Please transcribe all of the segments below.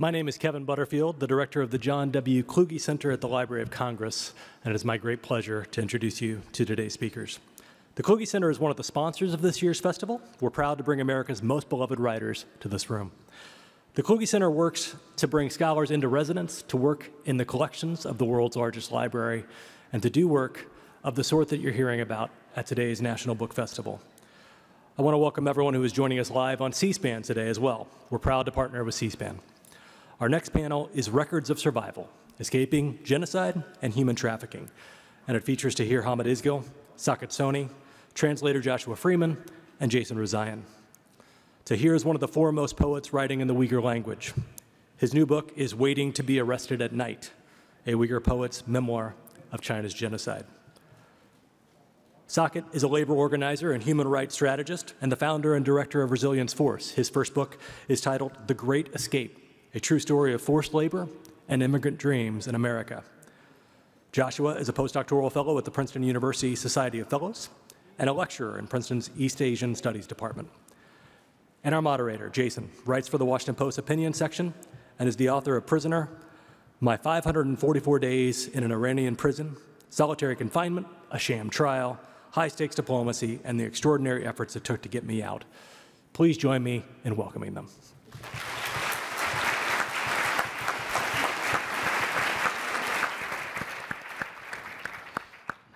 My name is Kevin Butterfield, the director of the John W. Kluge Center at the Library of Congress, and it is my great pleasure to introduce you to today's speakers. The Kluge Center is one of the sponsors of this year's festival. We're proud to bring America's most beloved writers to this room. The Kluge Center works to bring scholars into residence to work in the collections of the world's largest library and to do work of the sort that you're hearing about at today's National Book Festival. I want to welcome everyone who is joining us live on C-SPAN today as well. We're proud to partner with C-SPAN. Our next panel is Records of Survival, Escaping Genocide and Human Trafficking. And it features Tahir Hamut Izgil, Saket Soni, translator Joshua Freeman, and Jason Rezaian. Tahir is one of the foremost poets writing in the Uyghur language. His new book is Waiting to be Arrested at Night, a Uyghur poet's memoir of China's genocide. Saqet is a labor organizer and human rights strategist and the founder and director of Resilience Force. His first book is titled The Great Escape a true story of forced labor and immigrant dreams in America. Joshua is a postdoctoral fellow at the Princeton University Society of Fellows and a lecturer in Princeton's East Asian Studies Department. And our moderator, Jason, writes for the Washington Post opinion section and is the author of Prisoner, My 544 Days in an Iranian Prison, Solitary Confinement, A Sham Trial, High Stakes Diplomacy, and the Extraordinary Efforts It Took to Get Me Out. Please join me in welcoming them.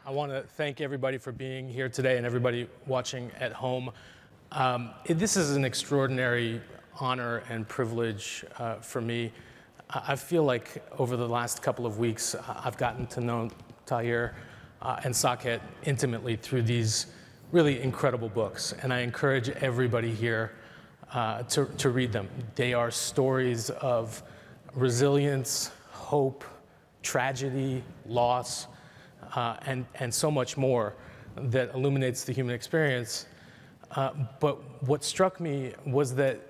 I want to thank everybody for being here today and everybody watching at home. Um, it, this is an extraordinary honor and privilege uh, for me. I feel like over the last couple of weeks, I've gotten to know Tahir uh, and Saket intimately through these really incredible books. And I encourage everybody here uh, to, to read them. They are stories of resilience, hope, tragedy, loss, uh, and, and so much more that illuminates the human experience. Uh, but what struck me was that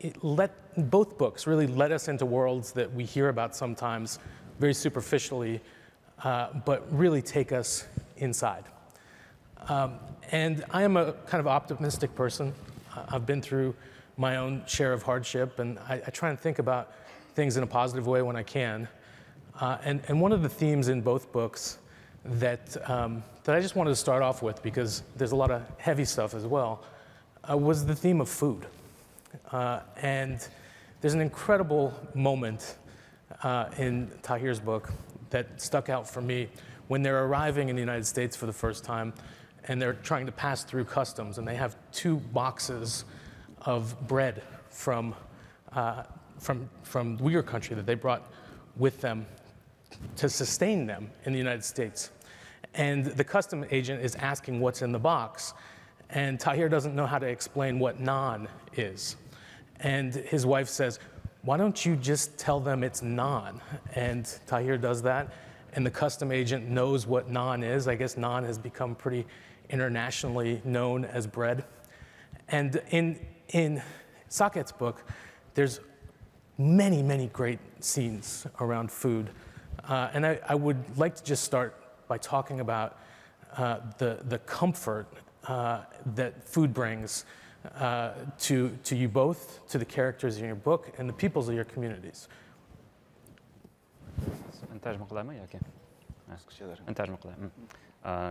it let, both books really led us into worlds that we hear about sometimes very superficially, uh, but really take us inside. Um, and I am a kind of optimistic person. I've been through my own share of hardship, and I, I try and think about things in a positive way when I can. Uh, and, and one of the themes in both books that, um, that I just wanted to start off with because there's a lot of heavy stuff as well, uh, was the theme of food. Uh, and there's an incredible moment uh, in Tahir's book that stuck out for me when they're arriving in the United States for the first time and they're trying to pass through customs and they have two boxes of bread from, uh, from, from Uyghur country that they brought with them to sustain them in the United States. And the custom agent is asking what's in the box. And Tahir doesn't know how to explain what naan is. And his wife says, Why don't you just tell them it's naan? And Tahir does that. And the custom agent knows what naan is. I guess naan has become pretty internationally known as bread. And in, in Saket's book, there's many, many great scenes around food. Uh, and I, I, would like to just start by talking about uh, the, the comfort uh, that food brings uh, to, to you both, to the characters in your book, and the peoples of your communities.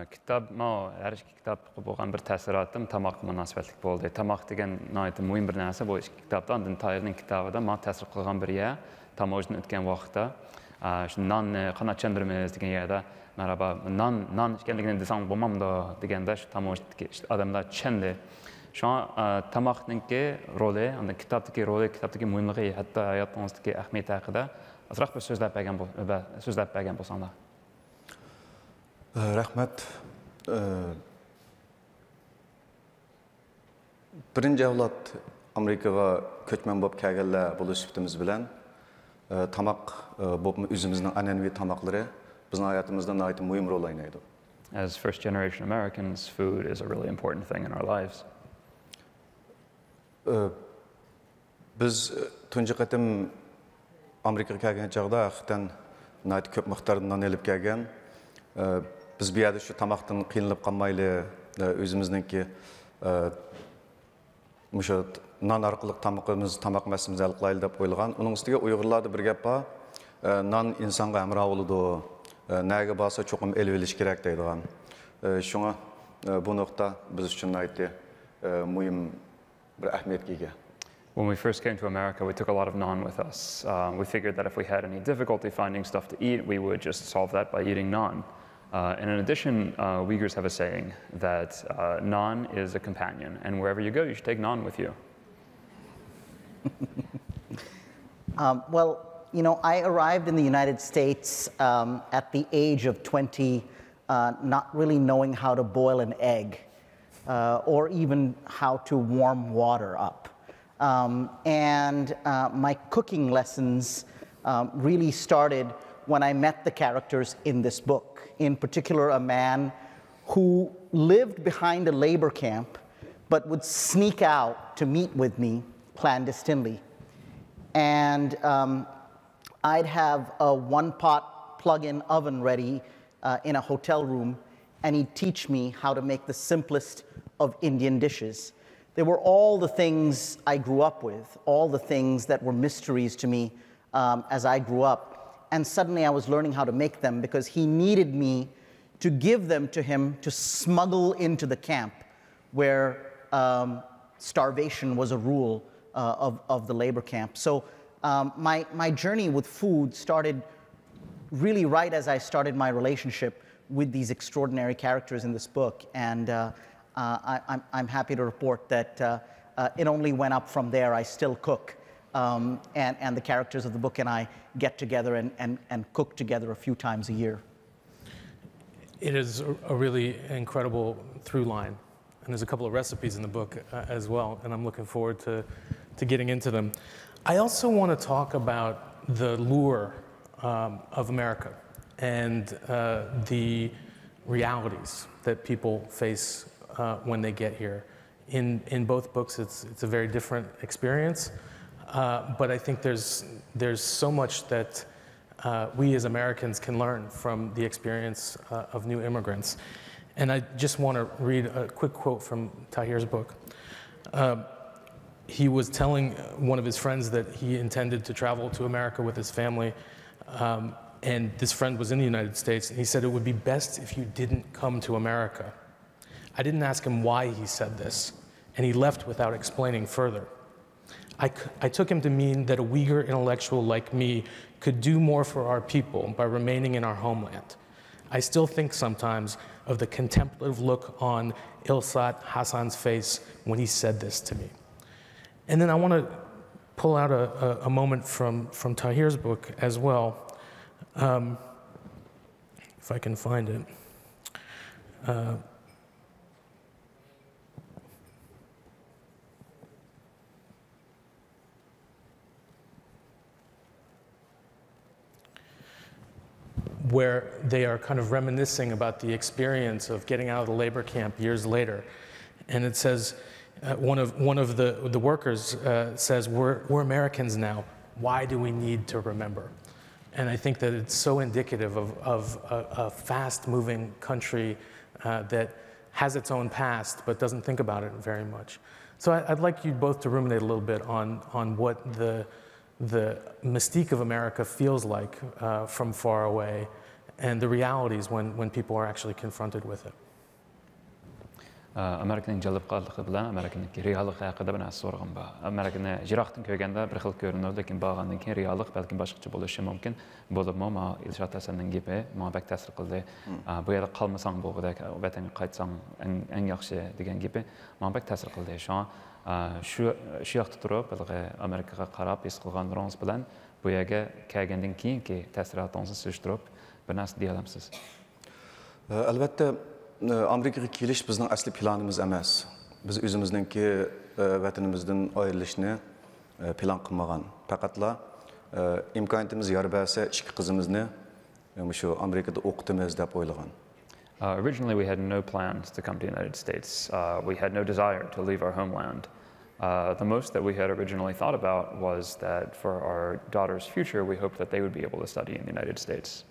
kitob mo har ikki kitob bo'lgan bir taassurotim tomoqqa munosabatlik bo'ldi tomoq degan muhim bir narsa bu ikki kitobda andin toyirning kitobida man ta'sir qilgan bir yer tamoshdan o'tgan vaqtda shu nonni qanday tushundiramiz degan yerda marhaba non non ekanligini desam bo'lmamdi deganda shu tomoshdagi odamlar tushundi shu tomoqniki roli kitobdagi roli kitobdagi muhimligi hatto hayotingizdagi ahamiyati haqida ozroq bir so'zlab bergan so'zlab bergan bo'lsanglar rahmat birinchi avlod amerikaga ko'chman bo'lib kelganlar bo'lishibdimiz bilan Э, тамақ э, бұл өзіміздің анәневи тамақлары біздің hayatımızda наайты мұйым рөл ойнайды. As first generation Americans, food is a really important thing in our lives. Э, біз түнжі қатым Америкаға келген жағда Қытан наайты көп мұқтарынан алып келген. Біз бияды шу тамақтың қиынлып қалмайлы өзіміздің ке мүші tamoqimiz tamoq masimiz hal qilaylik deb o'ylagan uning ustiga uyg'urlarda bir gap bor e, non insonga hamroh bo'ladi e, naga borsa cho'qim elib olish kerak deydigan E, shunga e, bu nuqta biz uchun aytdi muhim bir ahamiyatga ega When we first came to America, we took a lot of naan with us. Um, we figured that if we had any difficulty finding stuff to eat, we would just solve that by eating naan. Uh, and in addition, uh, Uyghurs have a saying that uh, naan is a companion, and wherever you go, you should take naan with you. Um, well, you know, I arrived in the United States um, at the age of 20, uh, not really knowing how to boil an egg uh, or even how to warm water up. Um, and uh, my cooking lessons um, really started when I met the characters in this book, in particular, a man who lived behind a labor camp but would sneak out to meet with me clandestinely and um, I'd have a one pot plug in oven ready uh, in a hotel room, and he'd teach me how to make the simplest of Indian dishes. They were all the things I grew up with, all the things that were mysteries to me um, as I grew up. And suddenly I was learning how to make them because he needed me to give them to him to smuggle into the camp where um, starvation was a rule uh, of, of the labor camp. So um, my, my journey with food started really right as I started my relationship with these extraordinary characters in this book. And uh, uh, I, I'm, I'm happy to report that uh, uh, it only went up from there. I still cook. Um, and, and the characters of the book and I get together and, and, and cook together a few times a year. It is a- a really incredible through line. And there's a couple of recipes in the book uh, as well, and I'm looking forward to, to getting into them. I also want to talk about the lure um, of America and uh, the realities that people face uh, when they get here. In, in both books, it's, it's a very different experience, uh, but I think there's, there's so much that uh, we as Americans can learn from the experience uh, of new immigrants. And I just want to read a quick quote from Tahir's book. Uh, he was telling one of his friends that he intended to travel to America with his family, um, and this friend was in the United States, and he said it would be best if you didn't come to America. I didn't ask him why he said this, and he left without explaining further. I, I took him to mean that a Uyghur intellectual like me could do more for our people by remaining in our homeland. I still think sometimes of the contemplative look on Ilshat Hassan's face when he said this to me. And then I want to pull out a, a, a moment from, from Tahir's book as well, um, if I can find it. Uh, where they are kind of reminiscing about the experience of getting out of the labor camp years later. And it says, uh, one of, one of the, the workers uh, says, we're, we're Americans now. Why do we need to remember? And I think that it's so indicative of, of a, a fast moving country uh, that has its own past but doesn't think about it very much. So I, I'd like you both to ruminate a little bit on, on what the, the mystique of America feels like uh, from far away and the realities when, when people are actually confronted with it. Amerikanın gəlib qaldığı bilan Amerikanın reallıq haqqında bir nəsə sorğum var. Amerikanı jiraqdan görgəndə bir xil görünür, lakin bağlandan ki reallıq bəlkə başqaça bolışı mümkün. Bolubmu? Ma İlşad Həsənin gibi mənə bək təsir qıldı. Hmm. Bu yerdə qalmasan bu qədər vətənə qayıtsan ən, ən yaxşı deyilən gibi mənə bək təsir qıldı. Şu an şu şu yaxda durub bəlkə Amerikaya qarab his qılğanlarınız bilan bu yerə gəlgəndən keyin ki təsiratınızı sürüşdürüb bir nəsə deyə alamsınız. Əlbəttə asli biz plan amerikada Uh, originally, we had no plans to come to the United States. Uh, we had no desire to leave our homeland. Uh, the most that we had originally thought about was that for our daughter's future, we hoped that they would be able to study in the United States.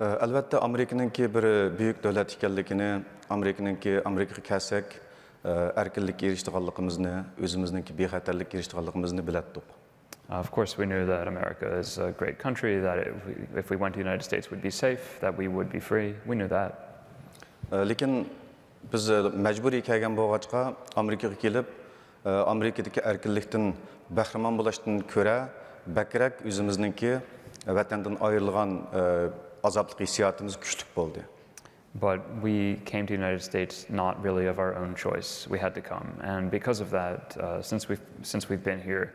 Albatta bir buyuk davlat ekanligini amerikaga kelsak erkinlikka erishdiganligimizni o'zimizniki bexatarlikka erishdiganligimizni bilatdik Uh, of course, we knew that America is a great country, that if we, if we went to the United States, we'd be safe, that we would be free. We knew that. lekin biz majburiy kelgan bo'lg'achqa amerikaga kelib amerikadagi erkinlikdan bahramon bo'lishdan ko'ra bakrak o'zimizniki vatandan ayrilgan azobli hissiyotimiz kuchli bo'ldi But we came to the United States not really of our own choice. We had to come. And because of that, uh, since, we've, since we've been here,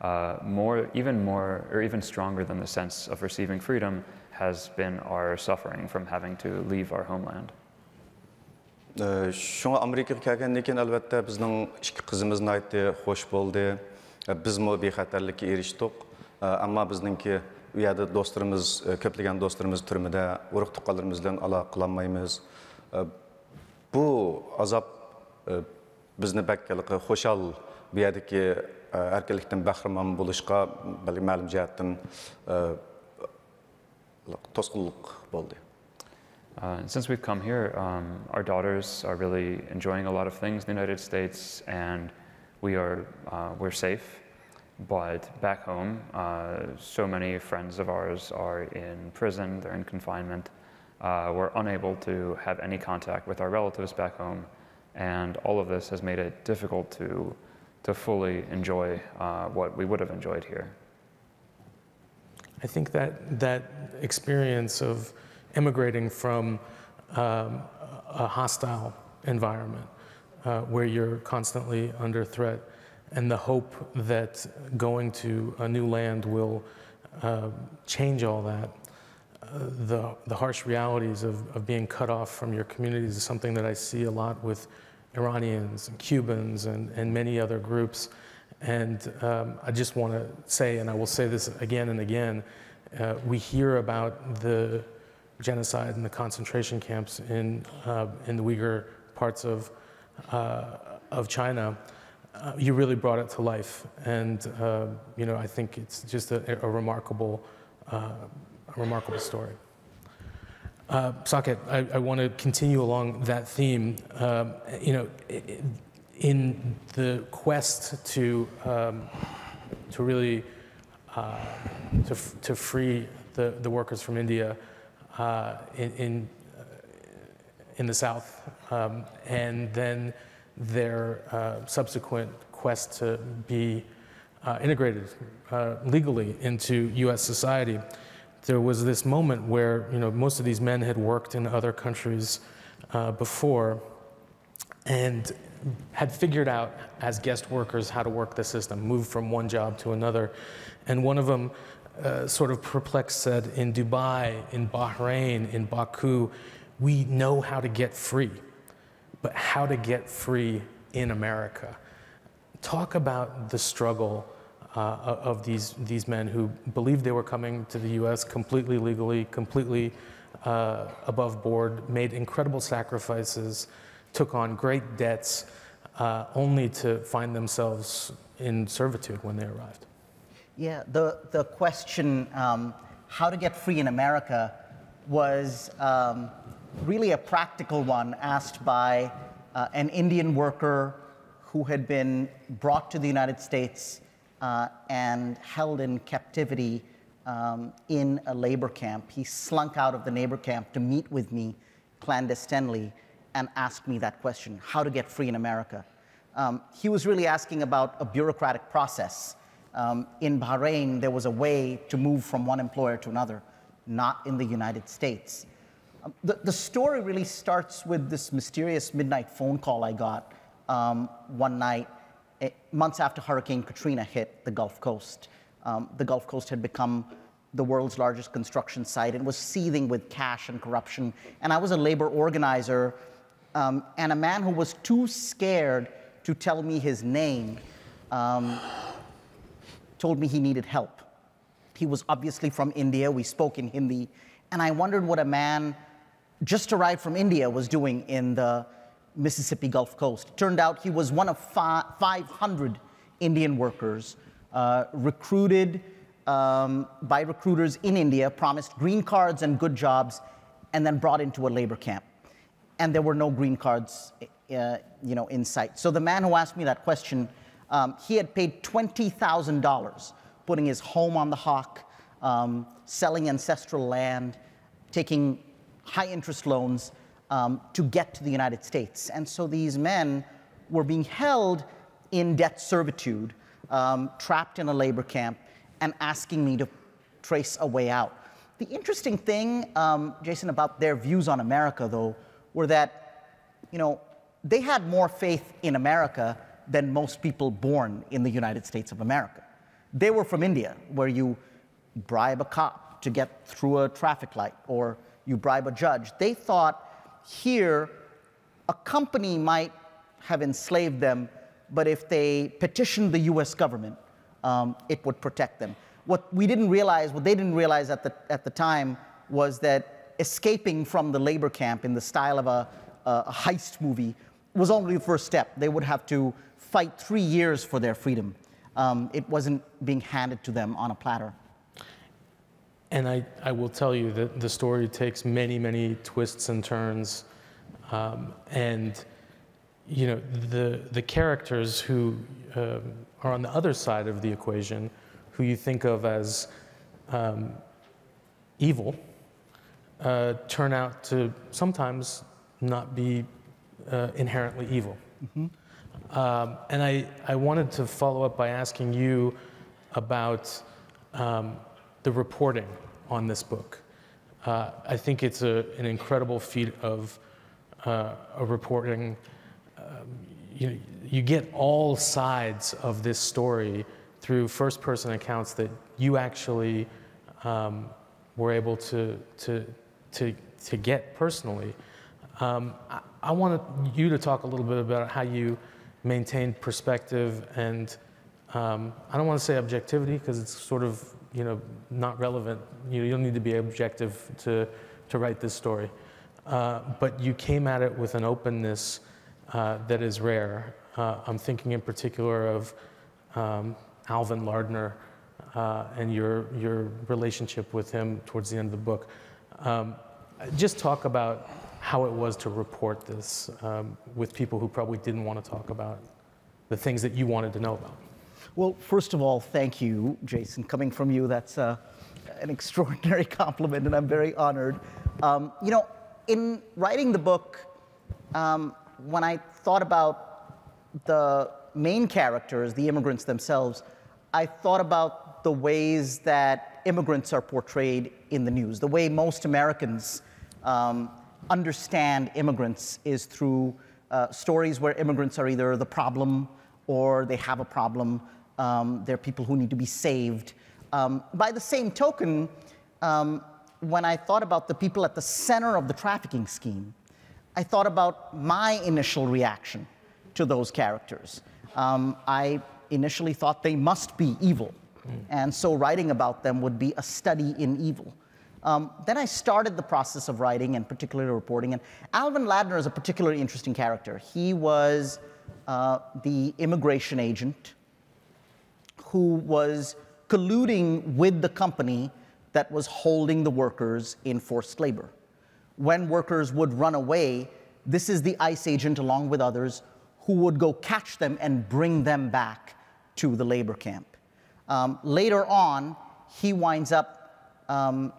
uh, more, even more, or even stronger than the sense of receiving freedom has been our suffering from having to leave our homeland. shunga amerikaga kelgandan keyin albatta bizning ikki qizimiz xush bo'ldi bizmi bexatarlikka erishdik ammo bizningki u yerda do'stlarimiz ko'plagan do'stlarimiz turmada urug' tuqqanlarimiz bilan aloqa qilolmaymiz bu azob bizni bakkaliqi xushal bu yerdagi erkinlikten bahramon bo'lishga balki ma'lum jihatdan to'sqinlik bo'ldi Uh, since we've come here, um, our daughters are really enjoying a lot of things in the United States, and we are uh, we're safe. But back home, uh, so many friends of ours are in prison; they're in confinement. Uh, we're unable to have any contact with our relatives back home, and all of this has made it difficult to to fully enjoy uh, what we would have enjoyed here. I think that that experience of immigrating from um, a hostile environment uh, where you're constantly under threat and the hope that going to a new land will uh, change all that. Uh, the, the harsh realities of, of being cut off from your communities is something that I see a lot with Iranians and Cubans and, and many other groups. And um, I just want to say, and I will say this again and again, uh, we hear about the genocide and the concentration camps in, uh, in the Uyghur parts of, uh, of China. Uh, you really brought it to life. And, uh, you know, I think it's just a, a remarkable, uh, a remarkable story. Uh, Saket, I, I want to continue along that theme. Um, you know, in the quest to um, to really uh, to, to free the, the workers from India in in, in, the south, um, and then their uh, subsequent quest to be uh, integrated legally into U.S. society there was this moment where you know most of these men had worked in other countries uh, before and had figured out as guest workers how to work the system, move from one job to another. And one of them, uh, sort of perplexed, said, In Dubai, in Bahrain, in Baku, we know how to get free, but how to get free in America. Talk about the struggle uh, of these, these men who believed they were coming to the US completely legally, completely uh, above board, made incredible sacrifices, took on great debts, uh, only to find themselves in servitude when they arrived. Yeah, the, the question, um, how to get free in America, was um, really a practical one asked by uh, an Indian worker who had been brought to the United States uh, and held in captivity um, in a labor camp. He slunk out of the labor camp to meet with me clandestinely and ask me that question how to get free in America. Um, he was really asking about a bureaucratic process. Um, in Bahrain, there was a way to move from one employer to another, not in the United States. The, the, story really starts with this mysterious midnight phone call I got um, one night Eh, months after Hurricane Katrina hit the Gulf Coast. Um, the Gulf Coast had become the world's largest construction site and was seething with cash and corruption. And I was a labor organizer um, and a man who was too scared to tell me his name um, told me he needed help. He was obviously from India. We spoke in Hindi. And I wondered what a man just arrived from India was doing in the Mississippi Gulf Coast. Turned out he was one of 500 Indian workers uh, recruited um, by recruiters in India, promised green cards and good jobs, and then brought into a labor camp. And there were no green cards uh, you know, in sight. So the man who asked me that question, um, he had paid $20,000 putting his home on the hawk, um, selling ancestral land, taking high interest loans um, to get to the United States. And so these men were being held in debt servitude, um, trapped in a labor camp, and asking me to trace a way out. The interesting thing, um, Jason, about their views on America, though, were that, you know, they had more faith in America than most people born in the United States of America. They were from India, where you bribe a cop to get through a traffic light or you bribe a judge. They thought here a company might have enslaved them, but if they petitioned the US government, um, it would protect them. What we didn't realize, what they didn't realize at the, at the time, was that escaping from the labor camp in the style of a, a heist movie was only the first step. They would have to fight three years for their freedom. Um, it wasn't being handed to them on a platter. And I, I will tell you that the story takes many, many twists and turns. Um, and, you know, the, the characters who uh, are on the other side of the equation, who you think of as um, evil, uh, turn out to sometimes not be uh, inherently evil. Mm-hmm. Um, and I, I wanted to follow up by asking you about um, the reporting on this book. Uh, I think it's a, an incredible feat of uh, a reporting. Um, you, you get all sides of this story through first person accounts that you actually um, were able to, to, to, to get personally. Um, I, I wanted you to talk a little bit about how you maintained perspective and um, I don't want to say objectivity because it's sort of you know not relevant. You, don't need to be objective to to write this story, uh, but you came at it with an openness uh, that is rare. Uh, I'm thinking in particular of um, Alvin Ladner uh, and your your relationship with him towards the end of the book. Um, just talk about how it was to report this um, with people who probably didn't want to talk about the things that you wanted to know about. Well, first of all, thank you, Jason. Coming from you, that's uh, an extraordinary compliment, and I'm very honored. Um, you know, in writing the book, um, when I thought about the main characters, the immigrants themselves, I thought about the ways that immigrants are portrayed in the news. The way most Americans um, understand immigrants is through uh, stories where immigrants are either the problem or they have a problem um, there are people who need to be saved. Um, by the same token, um, when I thought about the people at the center of the trafficking scheme, I thought about my initial reaction to those characters. Um, I initially thought they must be evil, mm. and so writing about them would be a study in evil. Um, then I started the process of writing and particularly reporting. And Alvin Ladner is a particularly interesting character. He was uh, the immigration agent who was colluding with the company that was holding the workers in forced labor. When workers would run away, this is the ICE agent, along with others, who would go catch them and bring them back to the labor camp. Um, later on, he winds up um,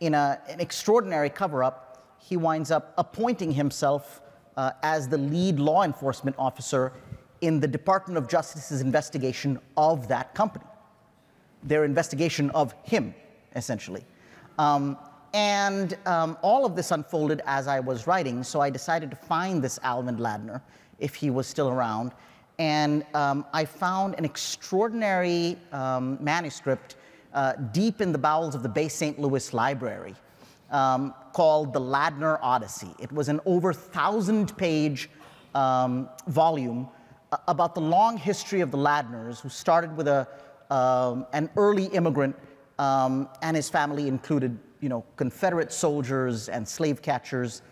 in a, an extraordinary cover up. He winds up appointing himself uh, as the lead law enforcement officer in the Department of Justice's investigation of that company, their investigation of him, essentially. Um, and um, all of this unfolded as I was writing, so I decided to find this Alvin Ladner, if he was still around. And um, I found an extraordinary um, manuscript uh, deep in the bowels of the Bay St. Louis Library um, called The Ladner Odyssey. It was an over thousand page um, volume about the long history of the Ladners, who started with a, um, an early immigrant, um, and his family included you know, Confederate soldiers and slave catchers.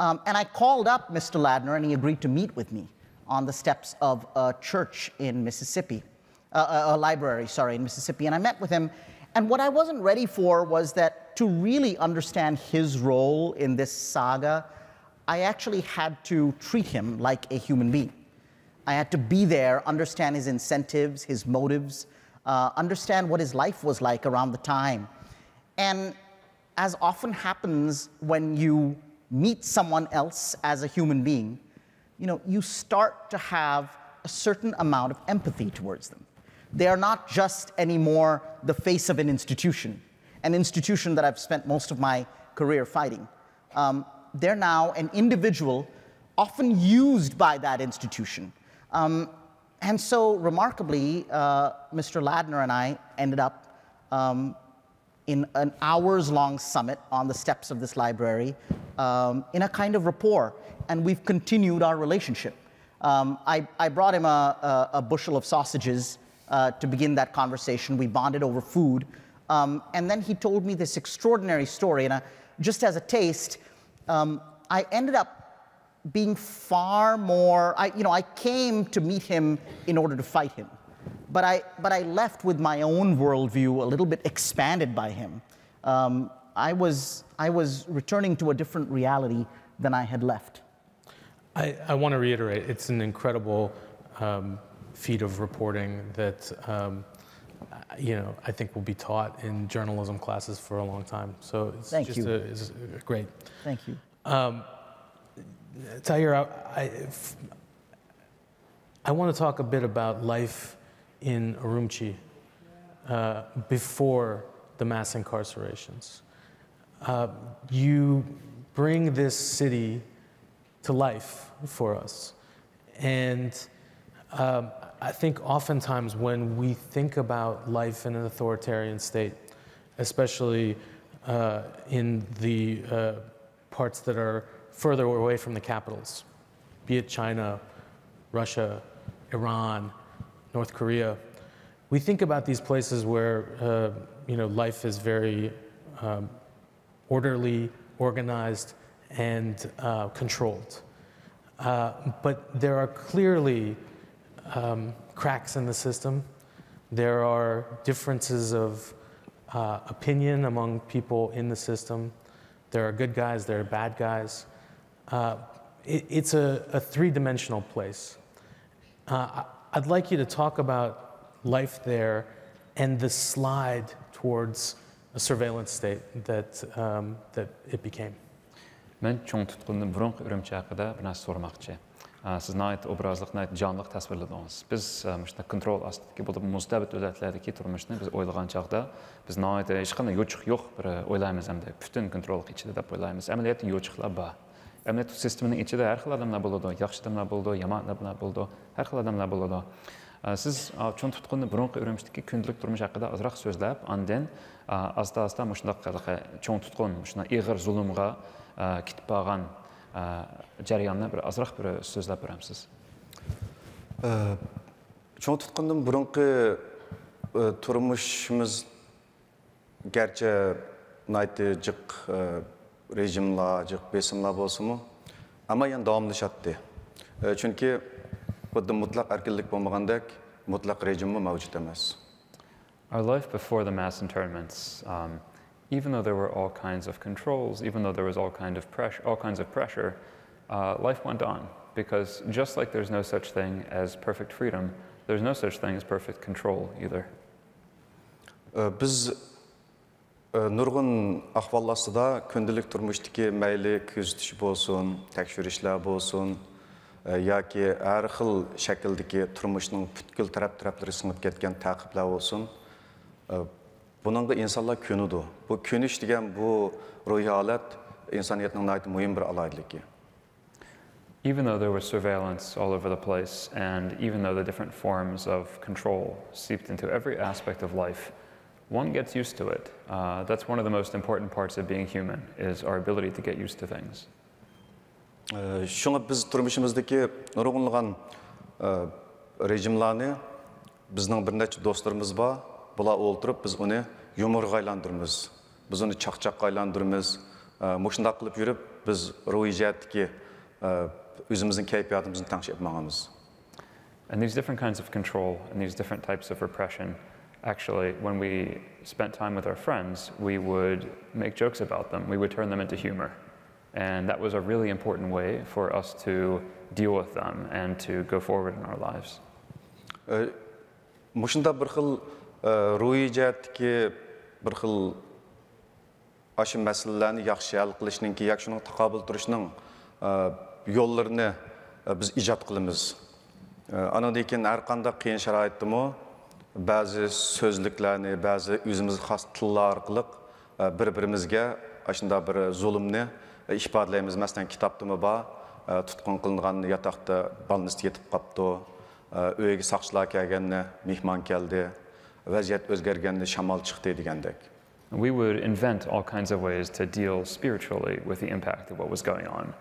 Um, and I called up Mr. Ladner, and he agreed to meet with me on the steps of a church in Mississippi, uh, a library, sorry, in Mississippi. And I met with him. And what I wasn't ready for was that to really understand his role in this saga, I actually had to treat him like a human being. I had to be there, understand his incentives, his motives, uh, understand what his life was like around the time. And as often happens when you meet someone else as a human being, you know, you start to have a certain amount of empathy towards them. They are not just anymore the face of an institution, an institution that I've spent most of my career fighting. Um, they're now an individual often used by that institution. Um, and so, remarkably, uh, Mr. Ladner and I ended up um, in an hours long summit on the steps of this library um, in a kind of rapport, and we've continued our relationship. Um, I, I, brought him a, a, a bushel of sausages uh, to begin that conversation. We bonded over food. Um, and then he told me this extraordinary story. And uh, just as a taste, um, I ended up being far more, I, you know, I came to meet him in order to fight him. But I, but I left with my own worldview a little bit expanded by him. Um, I, was, I was returning to a different reality than I had left. I, I want to reiterate, it's an incredible um, feat of reporting that um, you know I think will be taught in journalism classes for a long time. So it's Thank just you. A, it's great. Thank you. Um, Tahir, I, I, want to talk a bit about life in Urumqi uh, before the mass incarcerations. Uh, you bring this city to life for us. And um, I think oftentimes when we think about life in an authoritarian state, especially uh, in the uh, parts that are further away from the capitals, be it China, Russia, Iran, North Korea, we think about these places where uh, you know life is very um, orderly, organized, and uh, controlled. Uh, but there are clearly um, cracks in the system. There are differences of uh, opinion among people in the system. There are good guys, there are bad guys. Uh, it, it's a, a three dimensional place. Uh, I'd like you to talk about life there and the slide towards a surveillance state that, um, that it became. сіз найт образлық найт жанлық тәсвірледіңіз біз э, мына контрол астыдагы болып музтабит дөләтлердеги турмушны біз ойлаган чагда біз найт ешқандай ючук жоқ бір э, ойлаймыз әмде бүтін контрол ичиде деп ойлаймыз. Әмелиятта ючуклар бар әмілият системаның ішінде әр хил адамдар болады яхшы адамлар болады яман адамлар болады һәр хил адамлар болады э, сіз чоң тұтқынды бұрынғы үйренміштікке күнділік тұрмыс хақыда азырақ сөзләп анден азда азда мұшындақ чоң тұтқын мұшына иғыр зұлымға кетіп барған жарыяны бір азырақ бір сөзләп берәмсез чоң тұтқындың бұрынғы тұрмышымыз гәрче найты жық режимла жық бесімла болсымы ама ян давамлышатты чүнки бұдды мұтлақ әркілік болмағандек мұтлақ режимі мәвжүд емес Our life before the mass internments um, even though there were all kinds of controls, even though there was all, kind of pressure, all kinds of pressure, uh, life went on. Because just like there's no such thing as perfect freedom, there's no such thing as perfect control either. Biz nurg'un ahvol ostida kundalik turmushdagi mayli kuzatish bo'lsin tekshirishlar bo'lsin yoki har xil shakldagi turmushning butkul taraf taraplari singib ketgan taqiblar bo'lsin Bununla insanlar könüdü. Bu köniş degen bu ruhi halat insaniyetin mühim bir alayligi. Even though there was surveillance all over the place, and even though the different forms of control seeped into every aspect of life, one gets used to it. Uh, that's one of the most important parts of being human, is our ability to get used to things. Şuna biz turmuşumuzdaki nurgunluğan rejimlerini, bizden bir neçe dostlarımız var, bular o'ltirib biz uni yumorga aylantiramiz biz uni chaqchaqqa aylantiramiz mushundoq qilib yurib biz ruhiy jihatdagi o'zimizning kayfiyatimizni tanqid etmag'anmiz And these different kinds of control and these different types of repression, actually, when we spent time with our friends, we would make jokes about them. We would turn them into humor. And that was a really important way for us to deal with them and to go forward in our lives. мұшында бір xil ruhiy jihatdagi bir xil aşı məsələlərini yaxşı həll qilishning yoki shuning taqobil turishning yo'llarini biz ijod qilamiz anadan keyin har qanday qiyin sharoitdami ba'zi so'zliklarni ba'zi o'zimiz xos tillar orqali bir birimizga shunday bir zulmni ifodalaymiz masalan kitobdimi bor tutqun qilingan yotoqda bolnist yetib qolibdi uyga soqchilar mehmon keldi vaziyat o'zgarganda shamol chiqdi degandek We would invent all kinds of ways to deal spiritually with the impact of what was going on.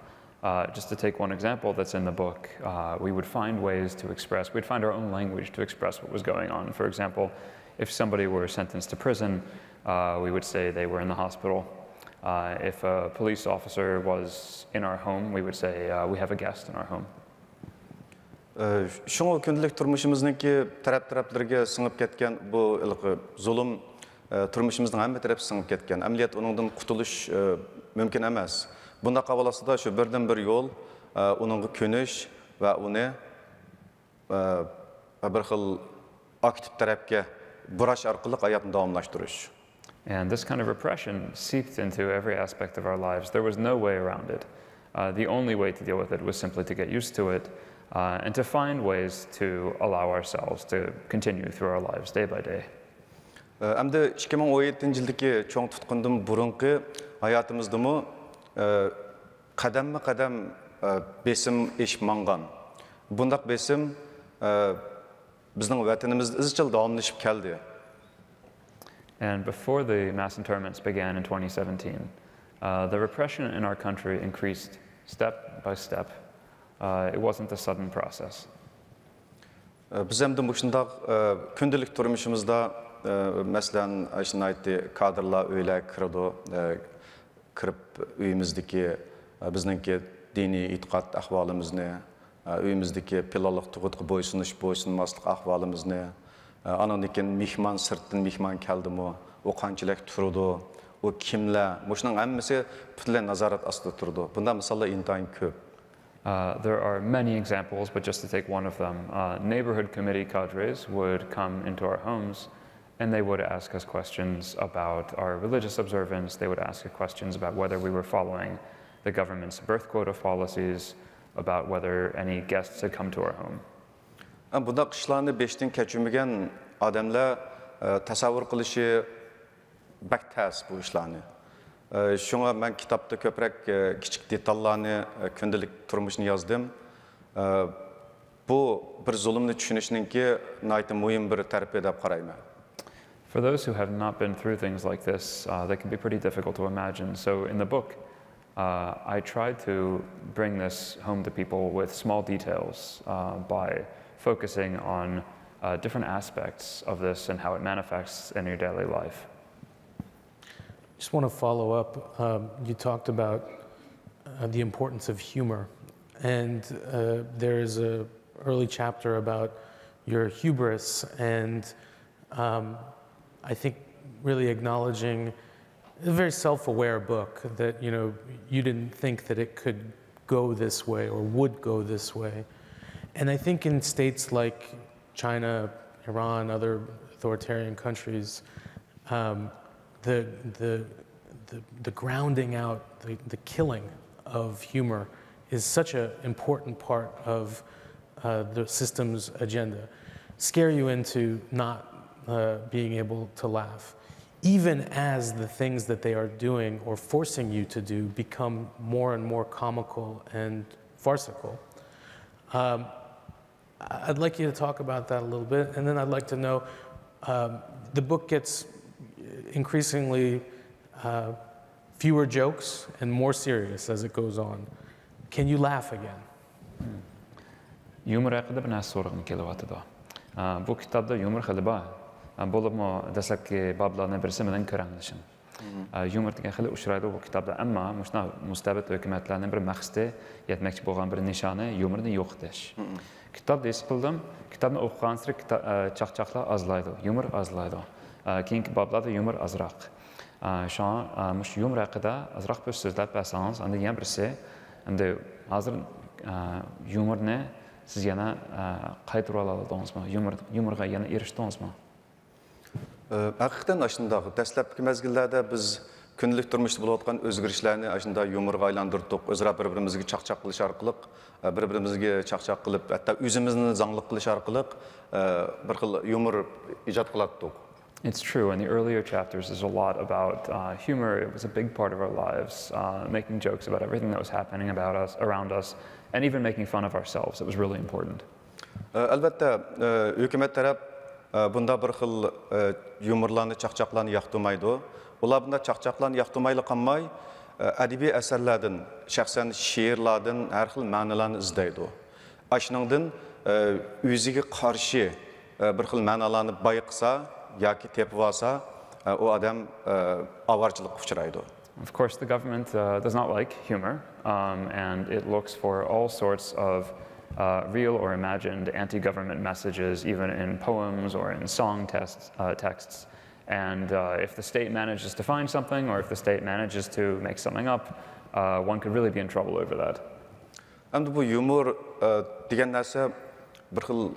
Uh, just to take one example that's in the book, uh, we would find ways to express, we'd find our own language to express what was going on. For example, if somebody were sentenced to prison, uh, we would say they were in the hospital. Uh, if a police officer was in our home, we would say uh, we have a guest in our home. Э, шоңо күнділік тұрмышымыздыңке тарап тараптерге сыңып кеткен бұл ылғы зұлым э, тұрмышымыздың әмме тарап сыңып кеткен әмілет оныңдан құтылыш э, мүмкін емес бұнда қабаласыда шу бірден бір жол оныңғы көнүш ва оны бір қыл актив тарапке бұраш арқылық аятын давамлаштырыш And this kind of repression seeped into every aspect of our lives. There was no way around it. Uh, the only way to deal with it was simply to get used to it. uh, and to find ways to allow ourselves to continue through our lives day by day. Әмді 2017 жылдығы чоң тұтқындым бұрынғы hayatımızdımı qadamma qadam besim eshib mangan bundaq besim bizning vatanimizda izchil davomlashib keldi And before the mass internments began in 2017, uh, the repression in our country increased step by step. Uh, it wasn't a sudden process. Біз әмді мұшындағы күнділік тұрмышымызда, мәселен, айшын айтты, кадрлар өйлі кірді, кіріп үйіміздікі, біздіңке dini itiqat uyimizdiki pilalik tug'utqi bo'ysunish, bo'ysunmaslik ahvalimizni, anandikin mehmon sirtdan mehmon keldimi, u qanchalik turdi, u kimlar, mushuning hammasi butunlay nazorat ostida turdi. Bunda misollar intayin ko'p. Uh, there are many examples, but just to take one of them, uh, neighborhood committee cadres would come into our homes and they would ask us questions about our religious observance. They would ask us questions about whether we were following the government's birth quota policies, about whether any guests had come to our home. Bunda qishlarni beshdan kechirmagan odamlar tasavvur qilishi bak bu. Yozdim. Bu bir muhim bir. For those who have not been through things like this, uh, they can be pretty difficult to imagine. So in the book, uh, I tried to bring this home to people with small details uh, by focusing on uh, different aspects of this and how it manifests in your daily life. Just want to follow up. Um, you talked about uh, the importance of humor, and uh, there is a early chapter about your hubris and um, I think really acknowledging a very self-aware book that you know you didn't think that it could go this way or would go this way. And I think in states like China, Iran, other authoritarian countries, um, the, the, the, the, grounding out, the, the killing of humor is such an important part of uh, the system's agenda. Scare you into not uh, being able to laugh, even as the things that they are doing or forcing you to do become more and more comical and farcical. Um, I'd like you to talk about that a little bit, and then I'd like to know um, the book gets increasingly uh, fewer jokes and more serious as it goes on. Can you laugh again? Yumor haqida bir narsa so'rag'im kelyapti xudo. Bu kitobda yumor xili bor. Bo'libmi dastlabki bablarni birisi bilan ko'ranglashim. Yumor degan xili uchraydi bu kitobda, ammo mana mustabid hukumatlarning bir maqsadi yetmoqchi bo'lgan bir nishoni yumorni yo'qotish. Kitobda his qildim, kitobni o'qigan sari chaqchaqlar azlaydi, yumor azlaydi. Э, кийинки бабларда юмор азыраак ошон э, ушу э, юмор хақыда азыраак бир сөздөп берсеңиз анда яна бирси мындай азыр юморны сіз яна кайтарып ала алдыңызбы юмор юморға яна эриштиңизби акыктан ошондогу дастлапкы мезгілдерде біз күнлік турмушта болуп аткан өзгөрүшлөрүнү ошондой юморго айландырдык. Өзара бір бірімізге чақчақ кылыш арқылы бір бірімізге чақчақ қылып әтта өзімізді заңлык қылыш арқылы бір кыл юмор ижад қылаттық It's true. In the earlier chapters, there's a lot about uh, humor. It was a big part of our lives, uh, making jokes about everything that was happening about us, around us, and even making fun of ourselves. It was really important. Uh, Albatta, uh, hükümet taraf uh, bunda bir xil yumurlarni, chaqchaqlarni yaqtirmaydi. Ular bunda chaqchaqlarni yaqtirmayli qolmay, adabiy asarlardan, shaxsan she'rlardan har xil ma'nolarni izlaydi. Ashningdan o'ziga qarshi bir xil ma'nolarni boy yoki tepib olsa u odam ovorchilikqa uchraydi Of course, the government uh, does not like humor, um, and it looks for all sorts of uh, real or imagined anti-government messages, even in poems or in song tests, uh, texts. And uh, if the state manages to find something, or if the state manages to make something up, uh, one could really be in trouble over that. And bu yumor degan narsa bir xil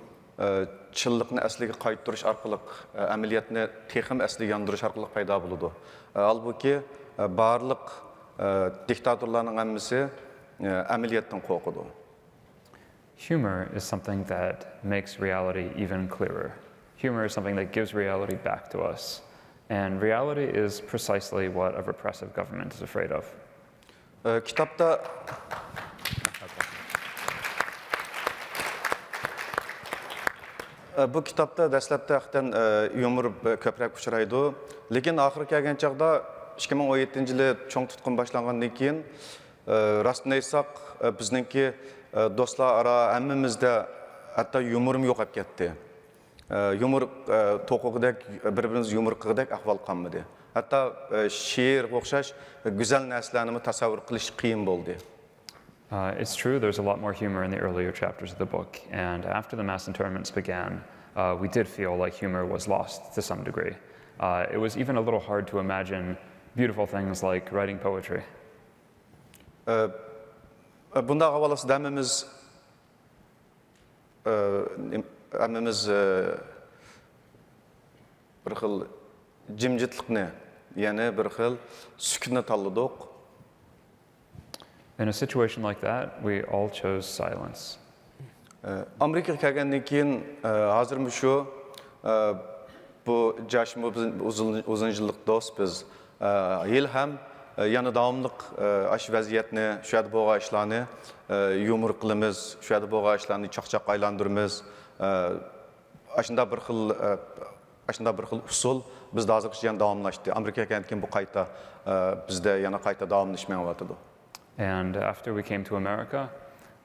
chilliqni asliga qaytarish orqali amaliyotni texim asliga yondirish orqali paydo bo'ladi holbuki barliq diktatorlarning hammasi amaliyotdan qo'rqadi Humor is something that makes reality even clearer. Humor is something that gives reality back to us. And reality is precisely what a repressive government is afraid of. Kitapta bu kitobda dastlabda haqdan yumor ko'proq uchraydi lekin oxiri kelgan chog'da ikki ming o'n yettinchi yili cho'ng tutqun boshlangandan keyin rostini aytsak bizningki do'stlar aro hammamizda hatto yumorim yo'qolib ketdi yumor to'qig'idek bir birimiz yumor qilgidek ahvol qolmadi hatto she'r o'xshash go'zal narsalarni tasavvur qilish qiyin Uh, it's true, there's a lot more humor in the earlier chapters of the book, and after the mass internments began, uh, we did feel like humor was lost to some degree. Uh, it was even a little hard to imagine beautiful things like writing poetry. Bunda havalası dememiz hammamiz bir xil jimjitlikni, ya'ni bir xil. In a situation like that, we all chose silence. Amerikaga kelgandan keyin hozir shu bu jashmu uzun yillik do'st biz yil ham yana davomli ash vaziyatni shu yerda bo'lgan ishlarni yumor qilamiz shu yerda bo'lgan ishlarni chaqchaq aylantiramiz shunday bir xil shunday bir xil usul bizda hozirgacha yana davomlashdi amerikaga kelgandan bu qayta bizda yana qayta davomlashmayotidi And after we came to America,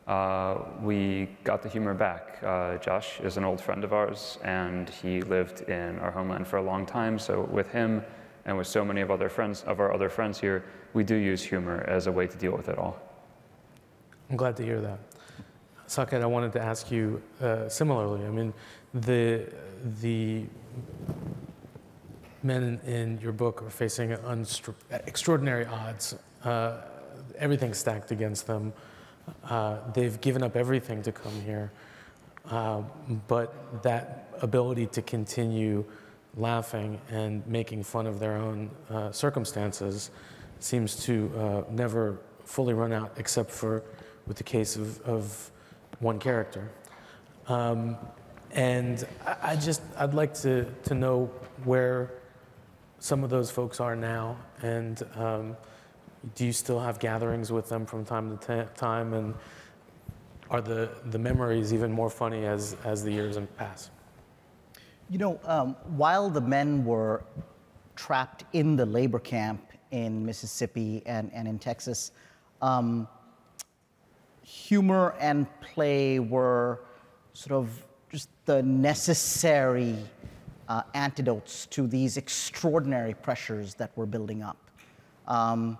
uh, we got the humor back. Uh, Josh is an old friend of ours, and he lived in our homeland for a long time. So with him and with so many of other friends of our other friends here, we do use humor as a way to deal with it all. I'm glad to hear that. Saket, I wanted to ask you uh, similarly. I mean, the the men in your book are facing extraordinary odds. Uh, everything stacked against them. Uh, they've given up everything to come here. Uh, but that ability to continue laughing and making fun of their own uh, circumstances seems to uh, never fully run out, except for with the case of, of one character. Um, and I, I just, I'd like to, to know where some of those folks are now and um, do you still have gatherings with them from time to time? And are the, the memories even more funny as, as the years pass? You know, um, while the men were trapped in the labor camp in Mississippi and, and in Texas, um, humor and play were sort of just the necessary uh, antidotes to these extraordinary pressures that were building up. Um,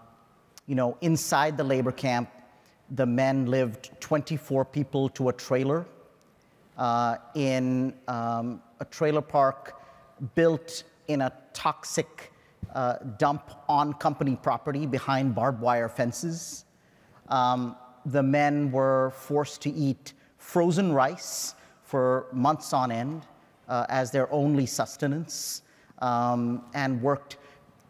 you know, inside the labor camp, the men lived 24 people to a trailer uh, in um, a trailer park built in a toxic uh, dump on company property behind barbed wire fences. Um, the men were forced to eat frozen rice for months on end uh, as their only sustenance um, and worked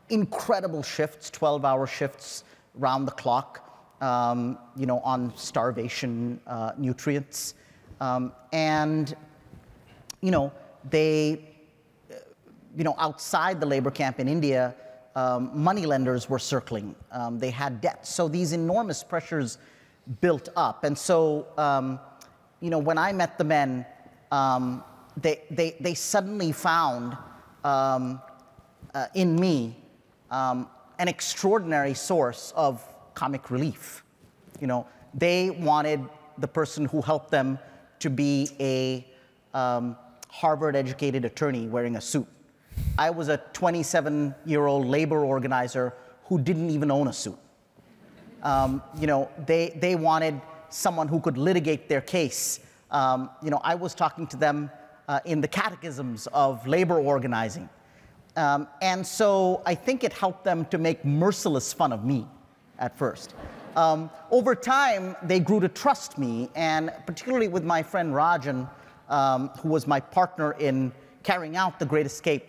incredible shifts, 12 hour shifts round the clock, um, you know, on starvation uh, nutrients. Um, and, you know, they, uh, you know, outside the labor camp in India, um, money lenders were circling. Um, they had debts. So these enormous pressures built up. And so, um, you know, when I met the men, um, they, they, they suddenly found um, uh, in me um, an extraordinary source of comic relief. You know, they wanted the person who helped them to be a um, Harvard educated attorney wearing a suit. I was a 27 year old labor organizer who didn't even own a suit. Um, you know, they, they wanted someone who could litigate their case. Um, you know, I was talking to them uh, in the catechisms of labor organizing. Um, and so I think it helped them to make merciless fun of me at first. Um, over time, they grew to trust me, and particularly with my friend Rajan, um, who was my partner in carrying out The Great Escape,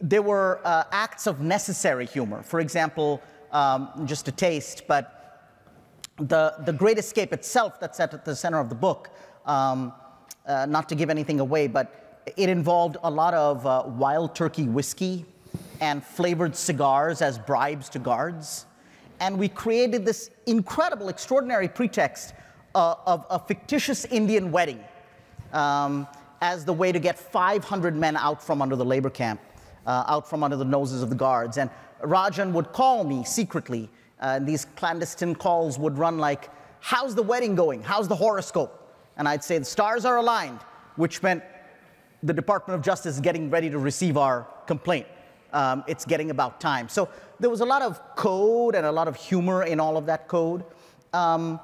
there were uh, acts of necessary humor. For example, um, just a taste, but the, the Great Escape itself, that's at the center of the book, um, uh, not to give anything away, but it involved a lot of uh, wild turkey whiskey and flavored cigars as bribes to guards. And we created this incredible, extraordinary pretext uh, of a fictitious Indian wedding um, as the way to get 500 men out from under the labor camp, uh, out from under the noses of the guards. And Rajan would call me secretly. Uh, and these clandestine calls would run like, How's the wedding going? How's the horoscope? And I'd say, The stars are aligned, which meant the Department of Justice is getting ready to receive our complaint. Um, it's getting about time. So there was a lot of code and a lot of humor in all of that code. Um,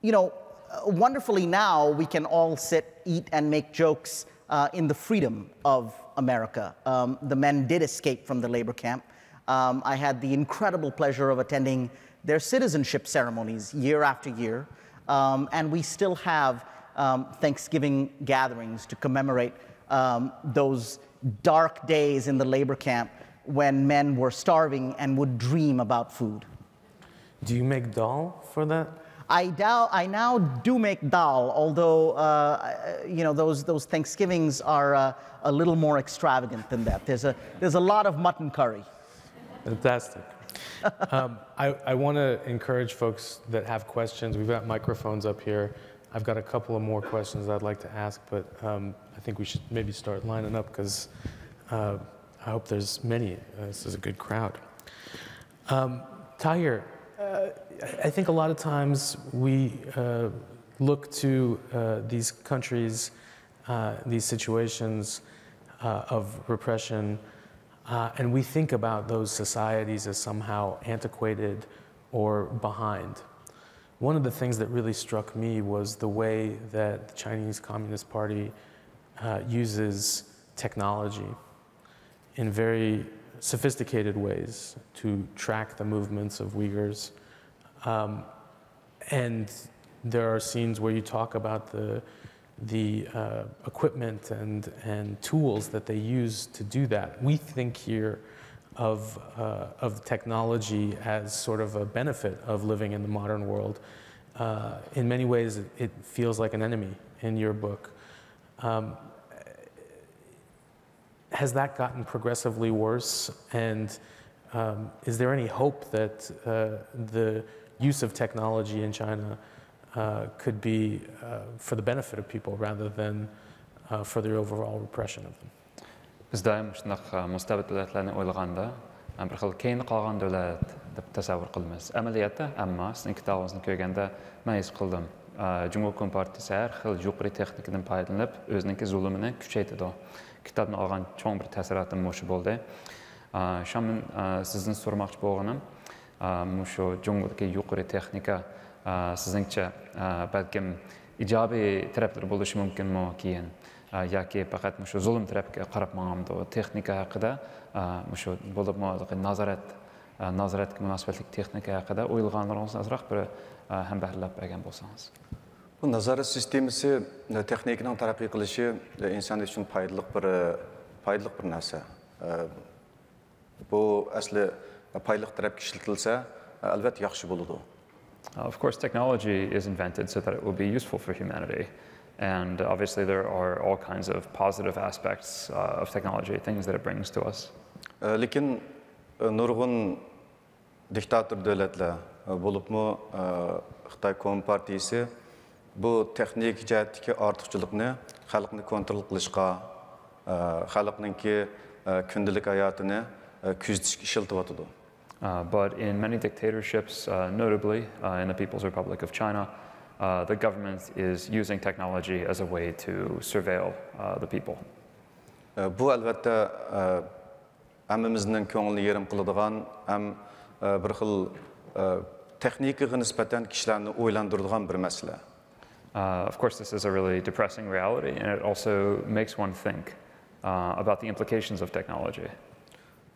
you know, uh, wonderfully now we can all sit, eat, and make jokes uh, in the freedom of America. Um, the men did escape from the labor camp. Um, I had the incredible pleasure of attending their citizenship ceremonies year after year, um, and we still have um, Thanksgiving gatherings to commemorate um, those dark days in the labor camp when men were starving and would dream about food. Do you make dal for that? I, dow, I now do make dal, although uh, you know those those Thanksgivings are uh, a little more extravagant than that. There's a there's a lot of mutton curry. Fantastic. um, I, I want to encourage folks that have questions. We've got microphones up here. I've got a couple of more questions I'd like to ask, but um, I think we should maybe start lining up because uh, I hope there's many. Uh, this is a good crowd. Um, Tahir, uh, I think a lot of times we uh, look to uh, these countries, uh, these situations of repression, and we think about those societies as somehow antiquated or behind. One of the things that really struck me was the way that the Chinese Communist Party uses technology in very sophisticated ways to track the movements of Uyghurs. Um, and there are scenes where you talk about the, the uh, equipment and, and tools that they use to do that. We think here of, uh, of technology as sort of a benefit of living in the modern world. Uh, in many ways, it, feels like an enemy in your book. Um, has that gotten progressively worse? And um, is there any hope that uh, the use of technology in China uh, could be uh, for the benefit of people rather than uh, for the overall repression of them? Biz daim shunaqa mustabid davlatlarni o'ylaganda bir xil keyin qolgan davlat deb tasavvur qilamiz. Amaliyotda ammo sizning kitobingizni ko'rganda men his qildim. jungo Kompartiyasi har xil yuqori texnikadan foydalanib o'ziniki zulmini kuchaytirdi. kitobni olgan cho'ng bir taassurotim shu bo'ldi shu men sizdan so'ramoqchi bo'lganim shu jungdagi yuqori texnika sizningcha balkim ijobiy taraflari bo'lishi mumkinmi keyin яки пақат мушу зулум тарапқа карап маңамды. Техника хакыда мушу болмо назарат назаратка мунасабатлык техника хакыда ойлганларыңыз азыраак бір һәм бәһрләп бәргән булсаңыз бу назарат системасы э, техниканың тарапи кылышы э, инсан үчүн пайдалык бир э, пайдалык бир нәрсә бу әсле пайдалык тарапка иштетилсе әлбәттә яхшы булыды Of course, technology is invented so that it will be useful for humanity. And obviously, there are all kinds of positive aspects uh, of technology, things that it brings to us. lekin nurg'un diktator davlatlar bo'libmi xitoy kompartiyasi bu texnik jihatdagi ortiqchilikni xalqni kontrol qilishga xalqninki kundalik hayotini kuzatishga Uh, but in many dictatorships, uh, notably uh, in the People's Republic of China, uh, the government is using technology as a way to surveil uh, the people. Bu albatta hammamizning ko'ngilni yerim qiladigan ham bir xil texnikaga nisbatan kishilarni o'ylantiradigan bir masala. Uh, of course, this is a really depressing reality, and it also makes one think uh, about the implications of technology.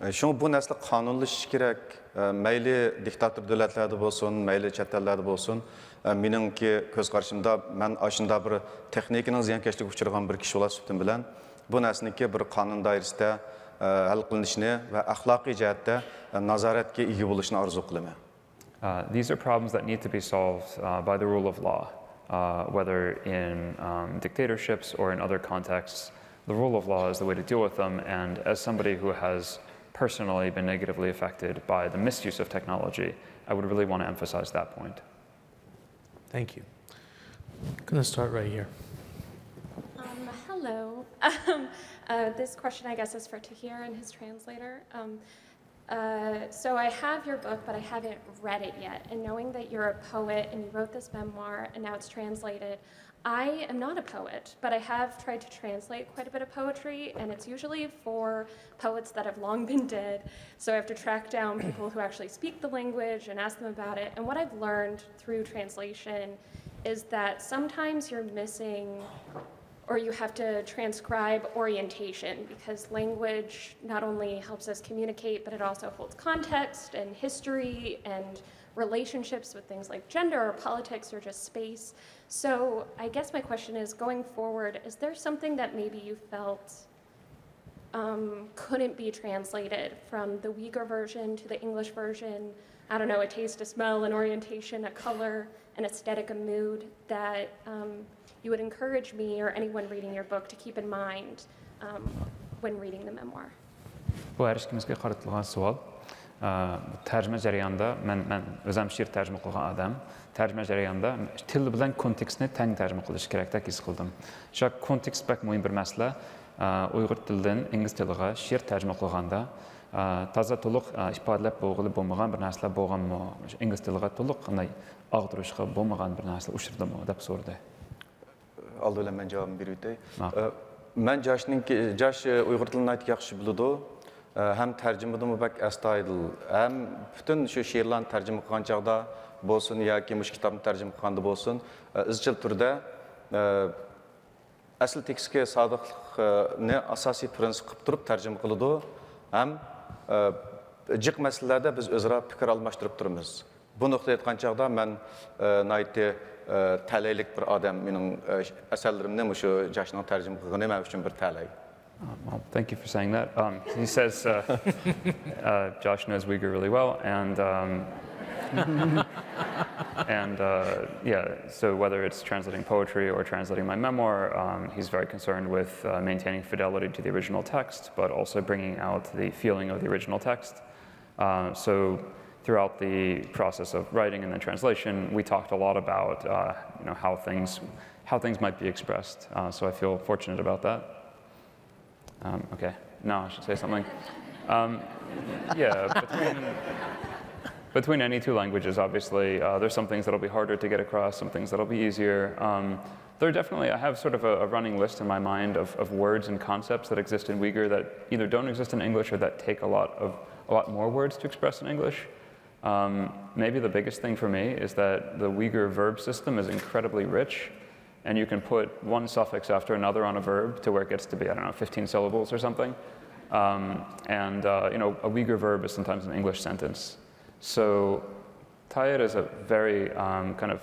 shuning bu narsa qonunlashishi kerak e, mayli diktator davlatlarda bo'lsin mayli chet ellarda bo'lsin e, meningki ko'z qarashimda man ashunda bir texnikaning ziyonkashlikka uchragan bir kishi bo'lar sutim bilan bu narsaniki bir qonun doirasida hal qilinishini va axloqiy jihatda nazoratga ega bo'lishni orzu qilaman Uh, these are problems that need to be solved uh, by the rule of law, uh, whether in um, dictatorships or in other contexts. The rule of law is the way to deal with them, and as somebody who has personally been negatively affected by the misuse of technology, I would really want to emphasize that point. Thank you. I'm going to start right here. Um, hello. Um, uh, this question, I guess, is for Tahir and his translator. Um, uh, so I have your book, but I haven't read it yet. And knowing that you're a poet and you wrote this memoir and now it's translated, I am not a poet, but I have tried to translate quite a bit of poetry, and it's usually for poets that have long been dead. So I have to track down people who actually speak the language and ask them about it. And what I've learned through translation is that sometimes you're missing or you have to transcribe orientation because language not only helps us communicate, but it also holds context and history and relationships with things like gender or politics or just space. So I guess my question is going forward, is there something that maybe you felt um, couldn't be translated from the Uyghur version to the English version? I don't know, a taste, a smell, an orientation, a color, an aesthetic, a mood that um, you would encourage me or anyone reading your book to keep in mind um, when reading the memoir? Hər ikimizə qaratilgan sual. Tərcümə jarayonida mən mən özüm şeir tərcümə qilgan odam. тәржіме жарайғанда til білән контекстіне тәң тәржіме қылыш керек деп хис қылдым ша контекст бәк мойын бір мәселе ұйғыр тілден инглиз тіліға шер тәржіме қылғанда таза толық ифадалап болғылы болмаған бір нәрселер болған ма инглиз тіліға толық қандай ағдырушқа болмаған бір нәрсе ұшырды ма деп мен Мен. Ham butun shu she'rlarni tarjima qilgan Well, thank you for saying that. Um, he says uh, uh, Josh knows Uyghur really well, and um, and uh, yeah, so whether it's translating poetry or translating my memoir, um, he's very concerned with uh, maintaining fidelity to the original text, but also bringing out the feeling of the original text. Uh, so throughout the process of writing and then translation, we talked a lot about uh, you know how things how things might be expressed. Uh, so I feel fortunate about that. Um, okay, now I should say something. Um, yeah, between, between any two languages, obviously, uh, there's some things that'll be harder to get across, some things that'll be easier. Um, there are definitely, I have sort of a, a, running list in my mind of, of words and concepts that exist in Uyghur that either don't exist in English or that take a lot of a lot more words to express in English. Um, maybe the biggest thing for me is that the Uyghur verb system is incredibly rich, and you can put one suffix after another on a verb to where it gets to be, I don't know, 15 syllables or something. Um, and uh, you know, a Uyghur verb is sometimes an English sentence. So Tahir is a very um, kind of,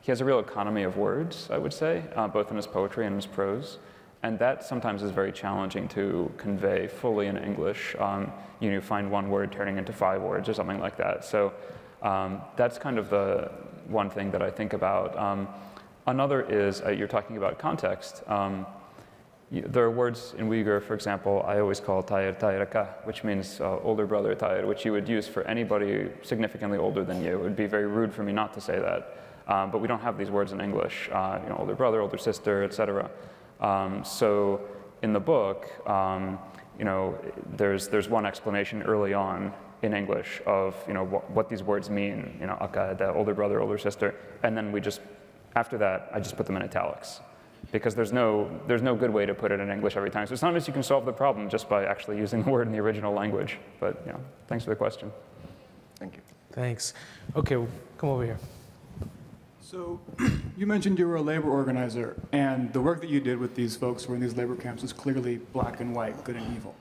he has a real economy of words, I would say, uh, both in his poetry and his prose. And that sometimes is very challenging to convey fully in English. Um, you know, find one word turning into five words or something like that. So um, that's kind of the one thing that I think about. Um, another is, uh, you're talking about context. There are words in Uyghur, for example, I always call Tahir Tahiraka, which means uh, older brother Tahir, which you would use for anybody significantly older than you. It would be very rude for me not to say that. Um, but we don't have these words in English, uh, you know, older brother, older sister, etc. Um, so in the book, um, you know, there's, there's one explanation early on in English of, you know, what, what these words mean, you know, akka, the older brother, older sister, and then we just, after that, I just put them in italics because there's no, there's no good way to put it in English every time. So sometimes you can solve the problem just by actually using the word in the original language. But you know, thanks for the question. Thank you. Thanks. Okay, well, come over here. So you mentioned you were a labor organizer, and the work that you did with these folks who were in these labor camps was clearly black and white, good and evil.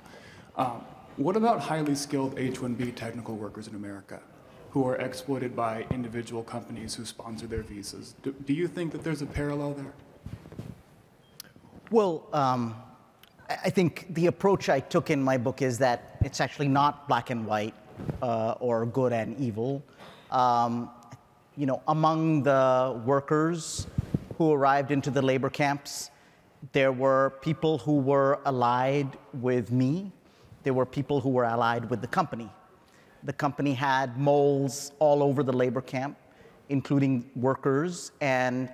Um, what about highly skilled H-1B technical workers in America? who are exploited by individual companies who sponsor their visas. Do, do you think that there's a parallel there? Well, um, I think the approach I took in my book is that it's actually not black and white uh, or good and evil. Um, you know, among the workers who arrived into the labor camps, there were people who were allied with me. There were people who were allied with the company. The company had moles all over the labor camp, including workers. And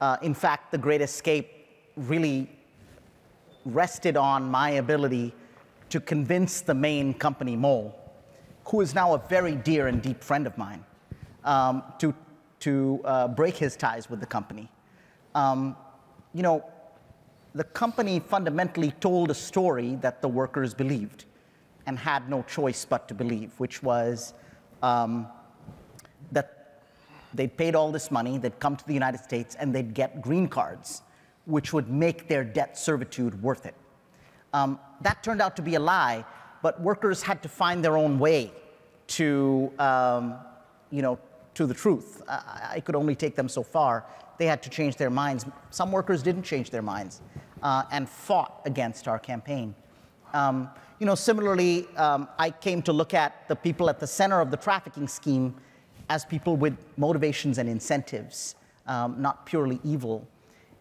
uh, in fact, the Great Escape really rested on my ability to convince the main company mole, who is now a very dear and deep friend of mine, um, to, to uh, break his ties with the company. Um, you know, the company fundamentally told a story that the workers believed and had no choice but to believe, which was um, that they'd paid all this money, they'd come to the United States, and they'd get green cards which would make their debt servitude worth it. Um, that turned out to be a lie, but workers had to find their own way to, um, you know, to the truth. I, I, could only take them so far. They had to change their minds. Some workers didn't change their minds uh, and fought against our campaign. Um, you know, similarly, um, I came to look at the people at the center of the trafficking scheme as people with motivations and incentives, um, not purely evil.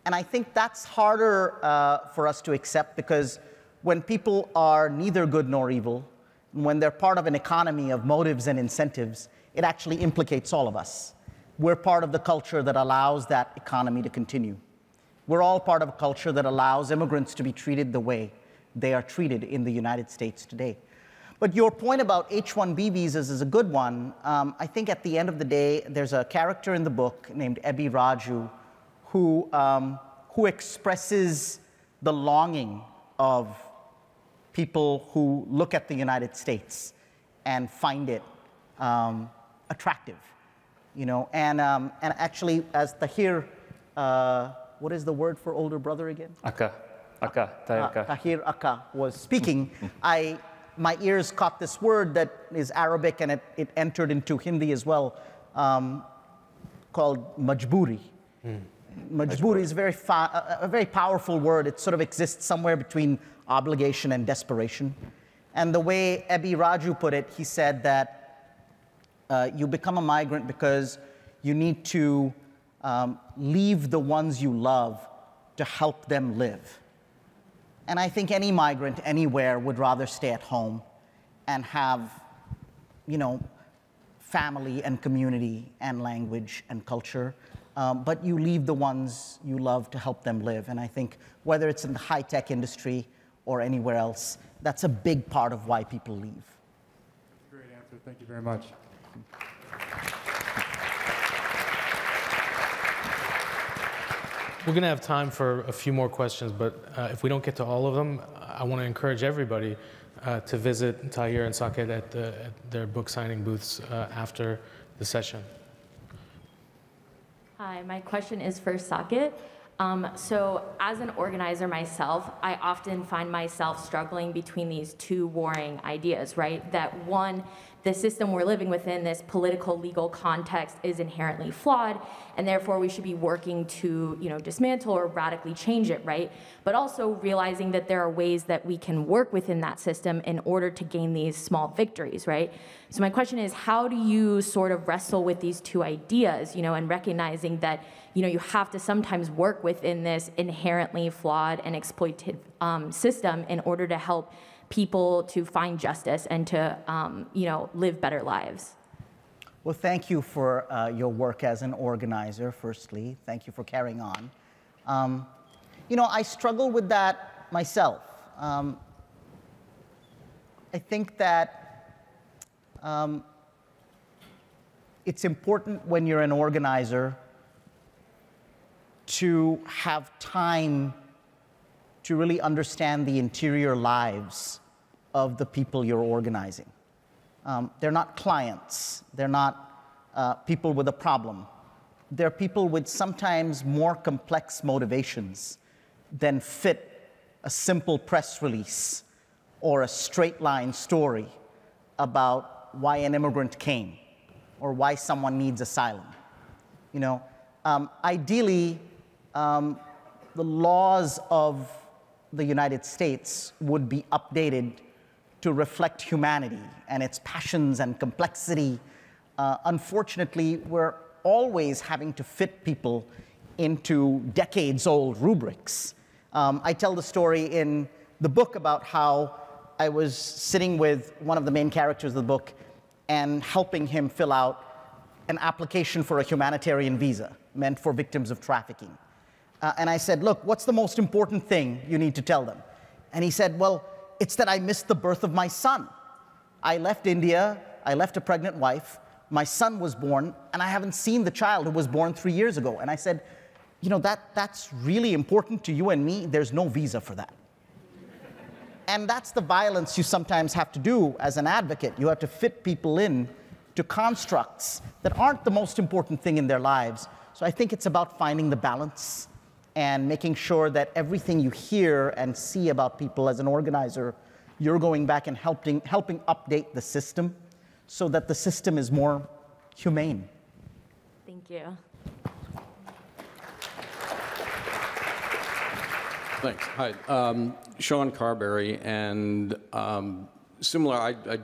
And I think that's harder uh, for us to accept because when people are neither good nor evil, when they're part of an economy of motives and incentives, it actually implicates all of us. We're part of the culture that allows that economy to continue. We're all part of a culture that allows immigrants to be treated the way they are treated in the United States today. But your point about H-1B visas is a good one. Um, I think at the end of the day, there's a character in the book named Ebi Raju who, um, who expresses the longing of people who look at the United States and find it um, attractive, you know, and, um, and actually as Tahir, uh, what is the word for older brother again? Akka, Akka, Tahir. Uh, Tahir Akka was speaking, I, my ears caught this word that is Arabic and it, it entered into Hindi as well, um, called majburi. Mm. Majburi is a very, a, a very powerful word. It sort of exists somewhere between obligation and desperation. And the way Ebi Raju put it, he said that uh, you become a migrant because you need to um, leave the ones you love to help them live. And I think any migrant anywhere would rather stay at home and have, you know, family and community and language and culture um, but you leave the ones you love to help them live. And I think whether it's in the high tech industry or anywhere else. That's a big part of why people leave. Great answer. Thank you very much. We're going to have time for a few more questions, but uh, if we don't get to all of them, I want to encourage everybody uh, to visit Tahir and Saket at, the, at their book signing booths uh, after the session. Hi, my question is for Saket. Um, so, as an organizer myself, I often find myself struggling between these two warring ideas, right? That one, the system we're living within, this political legal context, is inherently flawed, and therefore we should be working to, you know, dismantle or radically change it, right? But also realizing that there are ways that we can work within that system in order to gain these small victories, right? So my question is, how do you sort of wrestle with these two ideas, you know, and recognizing that, you know, you have to sometimes work within this inherently flawed and exploitative um, system in order to help people to find justice and to, um, you know, live better lives. Well, thank you for uh, your work as an organizer, firstly. Thank you for carrying on. Um, you know, I struggle with that myself. Um, I think that um, it's important when you're an organizer to have time to really understand the interior lives of the people you're organizing. Um, they're not clients, they're not uh, people with a problem. They're people with sometimes more complex motivations than fit a simple press release or a straight line story about why an immigrant came or why someone needs asylum. You know, um, ideally, um, the laws of the United States would be updated to reflect humanity and its passions and complexity. Uh, unfortunately, we're always having to fit people into decades old rubrics. Um, I tell the story in the book about how I was sitting with one of the main characters of the book and helping him fill out an application for a humanitarian visa meant for victims of trafficking. Uh, and I said, Look, what's the most important thing you need to tell them? And he said, Well, it's that I missed the birth of my son. I left India, I left a pregnant wife, my son was born, and I haven't seen the child who was born three years ago. And I said, you know, that, that's really important to you and me. There's no visa for that. and that's the violence you sometimes have to do as an advocate. You have to fit people in to constructs that aren't the most important thing in their lives. So I think it's about finding the balance and making sure that everything you hear and see about people as an organizer, you're going back and helping, helping update the system so that the system is more humane. Thank you. Thanks. Hi, um, Sean Carberry, and um, similar, I, I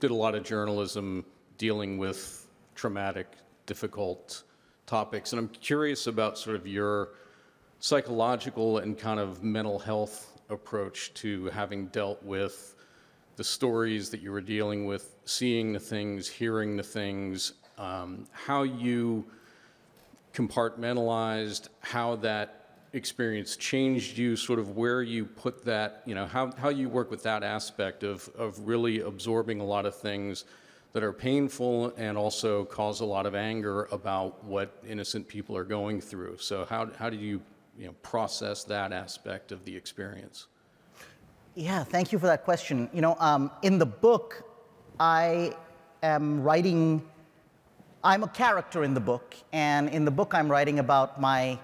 did a lot of journalism dealing with traumatic, difficult topics, and I'm curious about sort of your psychological and kind of mental health approach to having dealt with the stories that you were dealing with, seeing the things, hearing the things, um, how you compartmentalized, how that experience changed you, sort of where you put that, you know, how, how you work with that aspect of, of really absorbing a lot of things that are painful and also cause a lot of anger about what innocent people are going through. So how, how do you, you know, process that aspect of the experience? Yeah, thank you for that question. You know, um, in the book, I am writing, I'm a character in the book, and in the book, I'm writing about my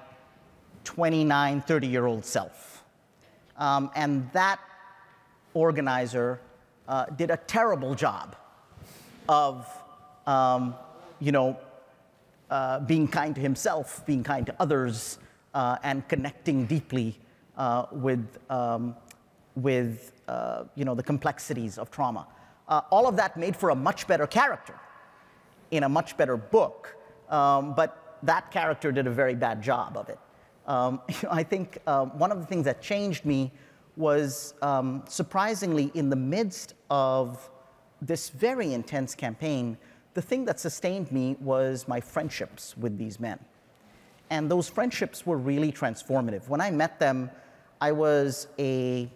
29, 30 year old self. Um, and that organizer uh, did a terrible job of, um, you know, uh, being kind to himself, being kind to others, uh, and connecting deeply uh, with, um, with uh, you know, the complexities of trauma. Uh, all of that made for a much better character in a much better book, um, but that character did a very bad job of it. Um, I think um, one of the things that changed me was um, surprisingly in the midst of this very intense campaign, the thing that sustained me was my friendships with these men. And those friendships were really transformative. When I met them, I was a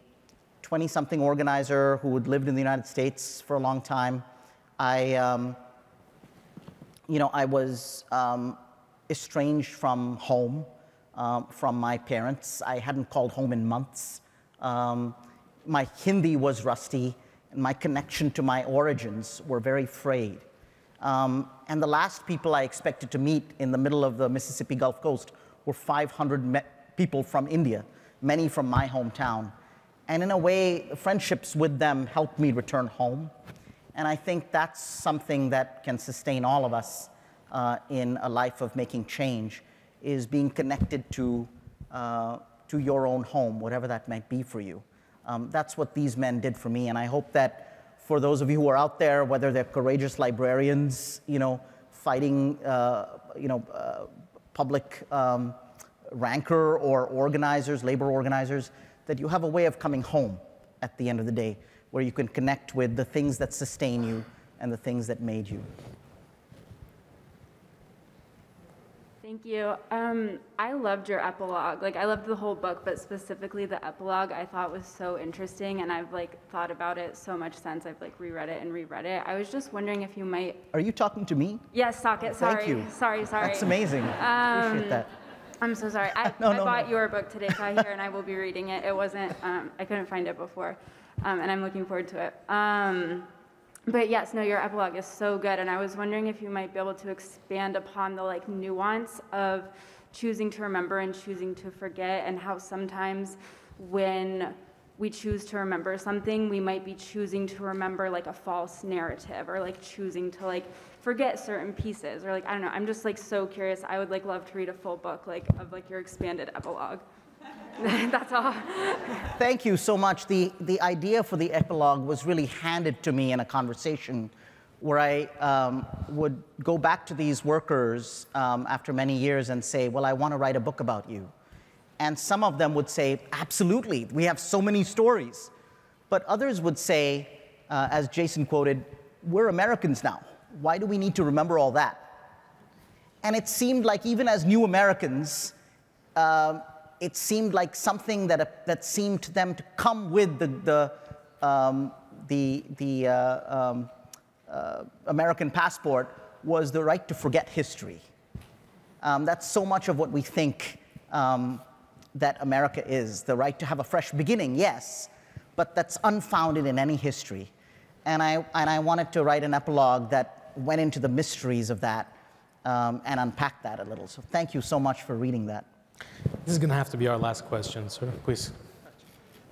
20 something organizer who had lived in the United States for a long time. I, um, you know, I was um, estranged from home, um, from my parents. I hadn't called home in months. Um, my Hindi was rusty, and my connection to my origins were very frayed. Um, and the last people I expected to meet in the middle of the Mississippi Gulf Coast were 500 people from India, many from my hometown. And in a way, friendships with them helped me return home. And I think that's something that can sustain all of us uh, in a life of making change, is being connected to, uh, to your own home, whatever that might be for you. Um, that's what these men did for me, and I hope that for those of you who are out there, whether they're courageous librarians, you know, fighting, uh, you know, uh, public um, rancor or organizers, labor organizers, that you have a way of coming home at the end of the day, where you can connect with the things that sustain you and the things that made you. Thank you. Um, I loved your epilogue. Like, I loved the whole book, but specifically the epilogue I thought was so interesting, and I've like thought about it so much since I've like reread it and reread it. I was just wondering if you might. Are you talking to me? Yes, Saket. Sorry. Thank you. Sorry, sorry. That's amazing. Um, Appreciate that. I'm so sorry. I, No, I no, bought no. your book today, Tahir, and I will be reading it. It wasn't. Um, I couldn't find it before, um, and I'm looking forward to it. But yes, no, your epilogue is so good, and I was wondering if you might be able to expand upon the like nuance of choosing to remember and choosing to forget, and how sometimes when we choose to remember something, we might be choosing to remember like a false narrative, or like choosing to like forget certain pieces, or like I don't know. I'm just like so curious. I would like love to read a full book like of like your expanded epilogue. That's all. Thank you so much. The, the idea for the epilogue was really handed to me in a conversation where I um, would go back to these workers um, after many years and say, Well, I want to write a book about you. And some of them would say, Absolutely, we have so many stories. But others would say, uh, as Jason quoted, We're Americans now. Why do we need to remember all that? And it seemed like, even as new Americans, um, it seemed like something that, that seemed to them to come with the, the, um, the, the uh, um, uh, American passport was the right to forget history. Um, that's so much of what we think um, that America is the right to have a fresh beginning, yes, but that's unfounded in any history. And I, and I wanted to write an epilogue that went into the mysteries of that um, and unpack that a little. So thank you so much for reading that. This is going to have to be our last question, sir. Please.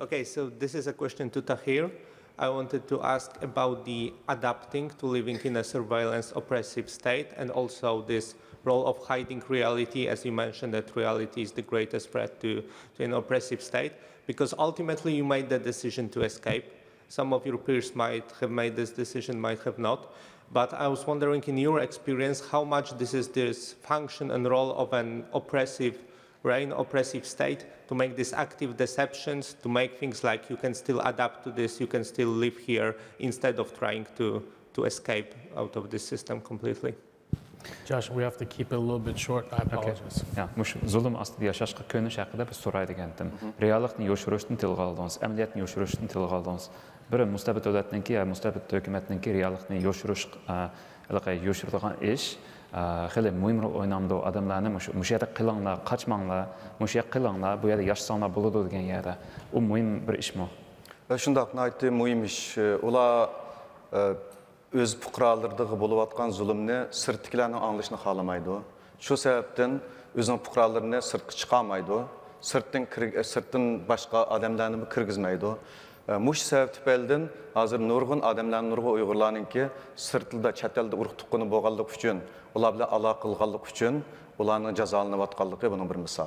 Okay, so this is a question to Tahir. I wanted to ask about the adapting to living in a surveillance oppressive state and also this role of hiding reality, as you mentioned, that reality is the greatest threat to, to an oppressive state, because ultimately you made the decision to escape. Some of your peers might have made this decision, might have not. But I was wondering, in your experience, how much this is this function and role of an oppressive reign oppressive state to make these active deceptions, to make things like you can still adapt to this, you can still live here instead of trying to, to escape out of this system completely. Josh, we have to keep it a little bit short. I apologize. Ya, mush zulm astida yashashqa ko'nish haqida biz so'raydi ekandim. Reallikni yoshirishni tilga oldingiz, amaliyotni yoshirishni tilga oldingiz. Biri mustabid davlatniki, ya mustabid hukumatniki reallikni yoshirish, iliqay yoshiradigan ish хеле мөймір ойнамды адамларны мұшы жерде қылаңлар қачмаңлар мұшы жерде қылаңлар бұл жерде яшсаңлар болады деген жерде ол мөйім бір іш мо шындақ айты мөйім іш олар өз пұқралардығы болып жатқан зұлымны сырттікілердің аңлышын қаламайды шу себептен өзінің пұқраларына сыртқа шықамайды сырттан сырттан басқа адамдарды кіргізмейді мұш сәбіп тіпәлден азыр нұрғын адамлар нұрғы ұйғырларыныңки сыртылда чәтелді ұрықтық құны болғандық үшін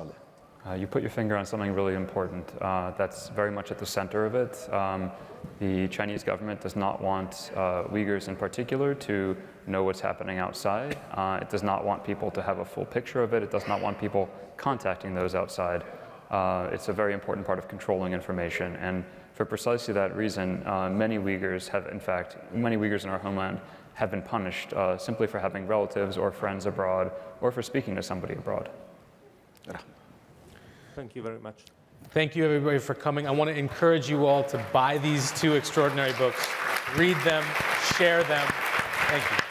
bir. Uh, you put your finger on something really important. Uh, that's very much at the center of it. Um, the Chinese government does not want uh, Uyghurs in particular to know what's happening outside. Uh, it does not want people to have a full picture of it. It does not want people contacting those outside. Uh, it's a very important part of controlling information. And for precisely that reason, uh, many Uyghurs have, in fact, many Uyghurs in our homeland have been punished uh, simply for having relatives or friends abroad or for speaking to somebody abroad. Thank you very much. Thank you, everybody, for coming. I want to encourage you all to buy these two extraordinary books, read them, share them. Thank you.